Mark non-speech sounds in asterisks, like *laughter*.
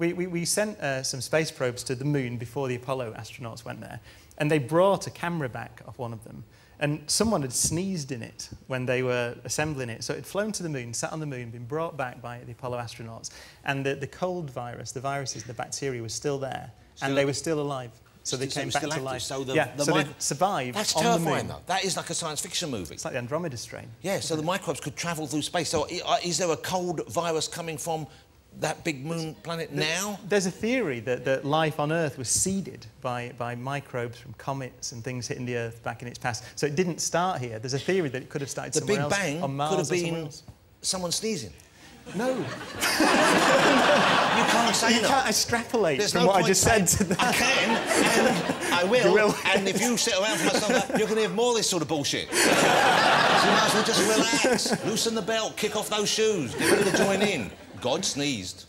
we, we, we sent uh, some space probes to the moon before the Apollo astronauts went there, and they brought a camera back of one of them. And someone had sneezed in it when they were assembling it. So it had flown to the moon, sat on the moon, been brought back by the Apollo astronauts. And the, the cold virus, the viruses, the bacteria was still there. Still- and they were still alive. So they came back to life. So the- yeah, the so they survived That's on the terrifying, moon. though. That is like a science fiction movie. It's like the Andromeda strain. Yeah, so the microbes could travel through space. So is there a cold virus coming from that big moon planet now? There's a theory that, that life on Earth was seeded by, by microbes from comets and things hitting the Earth back in its past. So it didn't start here. There's a theory that it could have started The somewhere Big else, Bang on Mars could have been someone sneezing. No, *laughs* You can't say you that. can't extrapolate There's from no what I just said to that. I can, and I *laughs* will, You will. and if you sit around for much longer, you're going to hear more of this sort of bullshit. *laughs* so you might as well just relax, loosen the belt, kick off those shoes, get ready to join in. God sneezed.